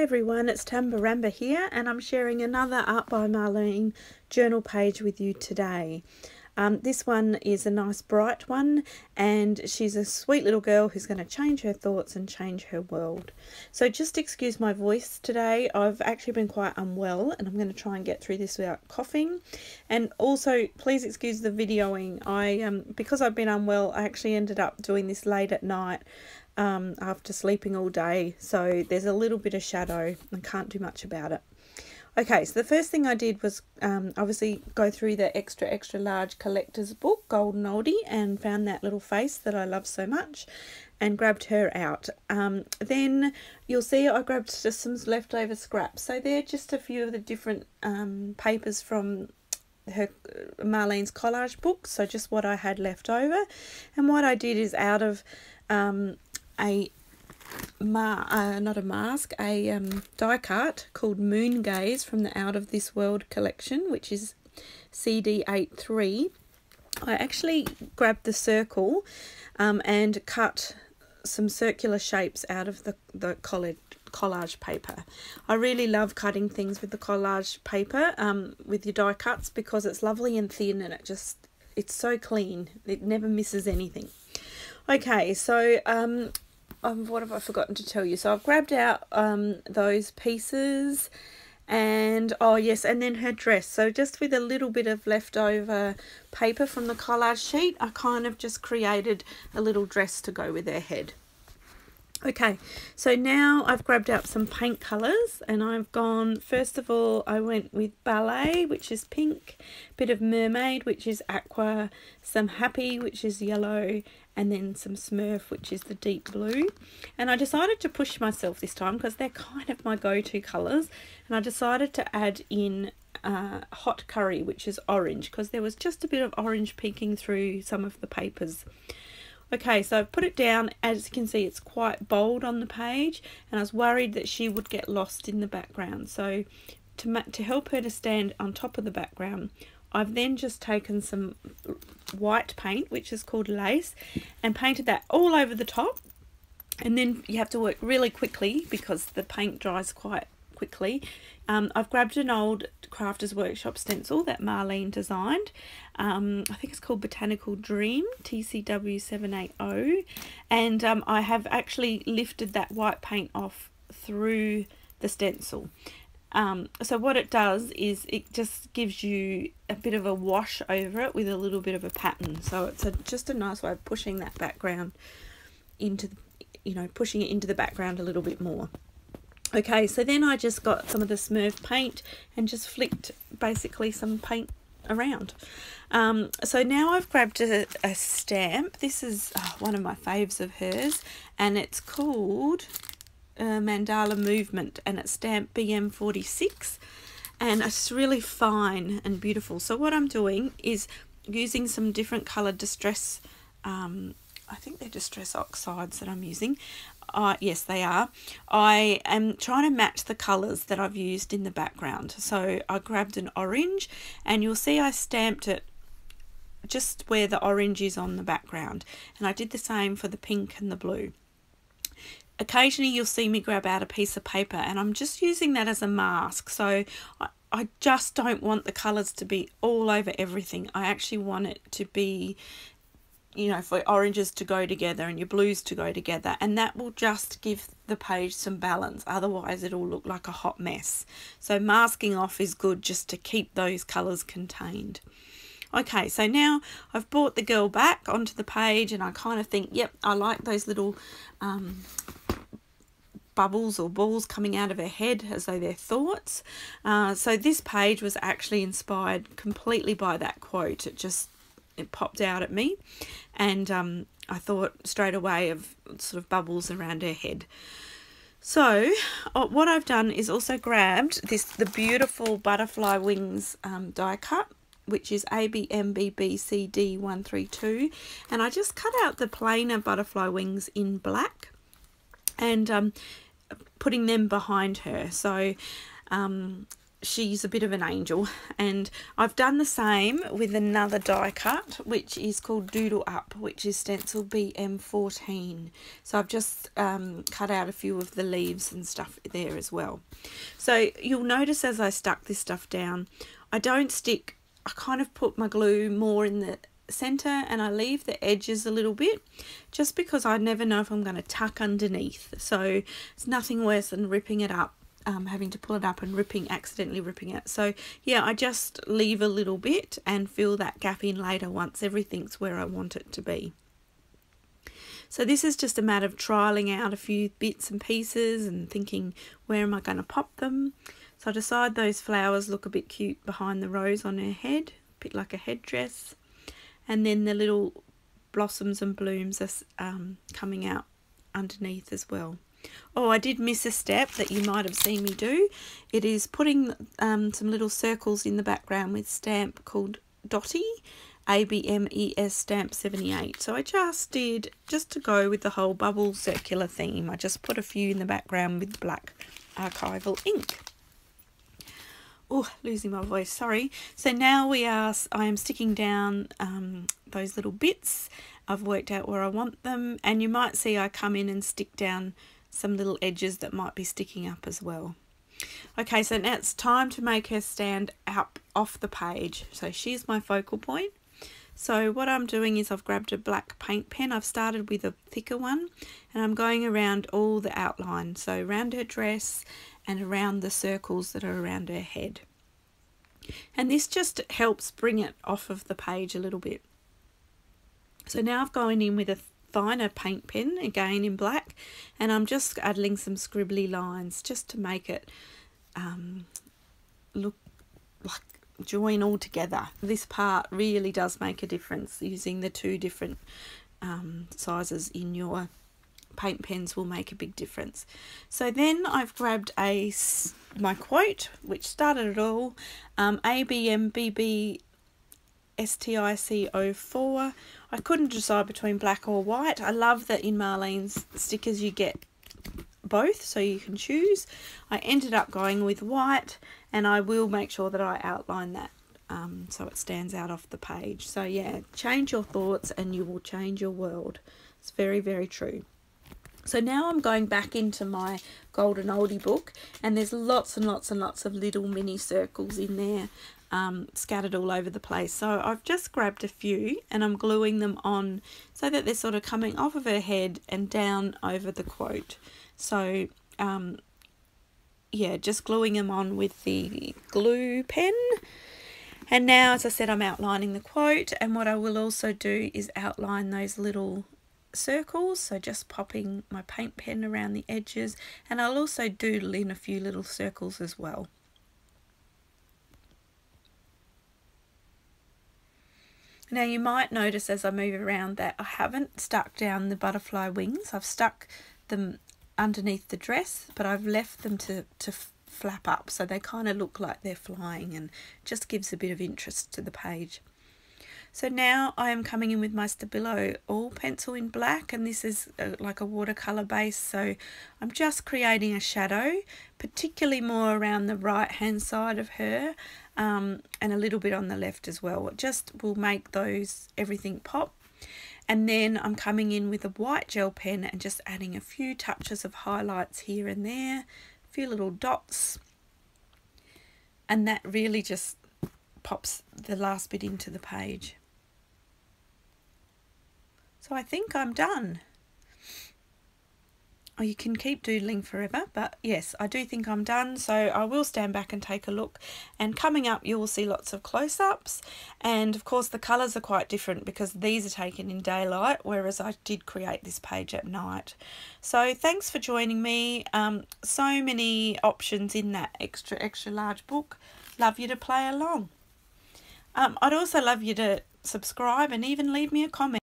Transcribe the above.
Everyone, it's Tambarambaa here and I'm sharing another Art by Marlene journal page with you today. Um, this one is a nice bright one and she's a sweet little girl who's going to change her thoughts and change her world. So just excuse my voice today. I've actually been quite unwell and I'm going to try and get through this without coughing. And also please excuse the videoing. I um, Because I've been unwell I actually ended up doing this late at night um, after sleeping all day. So there's a little bit of shadow I can't do much about it. Okay, so the first thing I did was um, obviously go through the extra, extra large collector's book, Golden Oldie, and found that little face that I love so much and grabbed her out. Um, then you'll see I grabbed just some leftover scraps. So they're just a few of the different um, papers from her Marlene's collage book. So just what I had left over. And what I did is out of um, a ma uh, not a mask, a um, die cut called Moon Gaze from the Out of This World collection, which is CD83. I actually grabbed the circle um, and cut some circular shapes out of the, the collage, collage paper. I really love cutting things with the collage paper um, with your die cuts because it's lovely and thin and it just, it's so clean. It never misses anything. Okay, so um, um, what have I forgotten to tell you? So I've grabbed out um, those pieces and oh yes and then her dress so just with a little bit of leftover paper from the collage sheet I kind of just created a little dress to go with her head okay so now I've grabbed out some paint colors and I've gone first of all I went with ballet which is pink bit of mermaid which is aqua some happy which is yellow and then some Smurf, which is the deep blue. And I decided to push myself this time because they're kind of my go-to colours. And I decided to add in uh, hot curry, which is orange, because there was just a bit of orange peeking through some of the papers. Okay, so I've put it down. As you can see, it's quite bold on the page, and I was worried that she would get lost in the background. So to, to help her to stand on top of the background, I've then just taken some white paint, which is called lace, and painted that all over the top. And then you have to work really quickly because the paint dries quite quickly. Um, I've grabbed an old Crafter's Workshop stencil that Marlene designed. Um, I think it's called Botanical Dream, TCW780. And um, I have actually lifted that white paint off through the stencil. Um, so what it does is it just gives you a bit of a wash over it with a little bit of a pattern. So it's a, just a nice way of pushing that background into, you know, pushing it into the background a little bit more. Okay, so then I just got some of the Smurf paint and just flicked basically some paint around. Um, so now I've grabbed a, a stamp. This is oh, one of my faves of hers and it's called uh, mandala movement and it's stamp BM46 and it's really fine and beautiful. So what I'm doing is using some different coloured distress, um, I think they're distress oxides that I'm using. Uh, yes, they are. I am trying to match the colours that I've used in the background. So I grabbed an orange and you'll see I stamped it just where the orange is on the background. And I did the same for the pink and the blue occasionally you'll see me grab out a piece of paper and I'm just using that as a mask. So I, I just don't want the colours to be all over everything. I actually want it to be, you know, for oranges to go together and your blues to go together. And that will just give the page some balance. Otherwise it'll look like a hot mess. So masking off is good just to keep those colours contained. Okay, so now I've brought the girl back onto the page and I kind of think, yep, I like those little um, bubbles or balls coming out of her head as though they're thoughts. Uh, so this page was actually inspired completely by that quote. It just it popped out at me and um, I thought straight away of sort of bubbles around her head. So uh, what I've done is also grabbed this the beautiful butterfly wings um, die cut which is ABMBBCD132 and I just cut out the plainer butterfly wings in black and um, putting them behind her. So um, she's a bit of an angel. And I've done the same with another die cut which is called Doodle Up which is stencil BM14 so I've just um, cut out a few of the leaves and stuff there as well. So you'll notice as I stuck this stuff down I don't stick I kind of put my glue more in the center and I leave the edges a little bit just because I never know if I'm going to tuck underneath. So it's nothing worse than ripping it up um, having to pull it up and ripping, accidentally ripping it. So yeah, I just leave a little bit and fill that gap in later once everything's where I want it to be. So this is just a matter of trialing out a few bits and pieces and thinking where am I going to pop them. So I decide those flowers look a bit cute behind the rose on her head, a bit like a headdress. And then the little blossoms and blooms are um, coming out underneath as well. Oh, I did miss a step that you might have seen me do. It is putting um, some little circles in the background with stamp called Dotty, ABMES stamp 78. So I just did, just to go with the whole bubble circular theme, I just put a few in the background with black archival ink. Oh, losing my voice, sorry. So now we are, I am sticking down um, those little bits. I've worked out where I want them and you might see I come in and stick down some little edges that might be sticking up as well. Okay, so now it's time to make her stand up off the page. So she's my focal point. So what I'm doing is I've grabbed a black paint pen. I've started with a thicker one and I'm going around all the outline. So around her dress and around the circles that are around her head. And this just helps bring it off of the page a little bit. So now I've gone in with a finer paint pen again in black and I'm just adding some scribbly lines just to make it um, look like join all together. This part really does make a difference using the two different um, sizes in your paint pens will make a big difference. So then I've grabbed a my quote which started it all um, ABMBB STIC04 I couldn't decide between black or white. I love that in Marlene's stickers you get both so you can choose. I ended up going with white and I will make sure that I outline that um, so it stands out off the page. So yeah, change your thoughts and you will change your world. It's very, very true. So now I'm going back into my Golden Oldie book and there's lots and lots and lots of little mini circles in there um, scattered all over the place. So I've just grabbed a few and I'm gluing them on so that they're sort of coming off of her head and down over the quote. So um, yeah, just gluing them on with the glue pen. And now, as I said, I'm outlining the quote and what I will also do is outline those little circles so just popping my paint pen around the edges and I'll also doodle in a few little circles as well. Now you might notice as I move around that I haven't stuck down the butterfly wings. I've stuck them underneath the dress, but I've left them to, to flap up so they kind of look like they're flying and just gives a bit of interest to the page. So now I am coming in with my Stabilo all pencil in black and this is uh, like a watercolour base so I'm just creating a shadow particularly more around the right hand side of her um, and a little bit on the left as well. It just will make those everything pop. And then I'm coming in with a white gel pen and just adding a few touches of highlights here and there, a few little dots. And that really just pops the last bit into the page. So I think I'm done you can keep doodling forever but yes I do think I'm done. So I will stand back and take a look. And coming up you will see lots of close-ups. And of course the colors are quite different because these are taken in daylight whereas I did create this page at night. So thanks for joining me. Um, so many options in that extra extra large book. Love you to play along. Um, I'd also love you to subscribe and even leave me a comment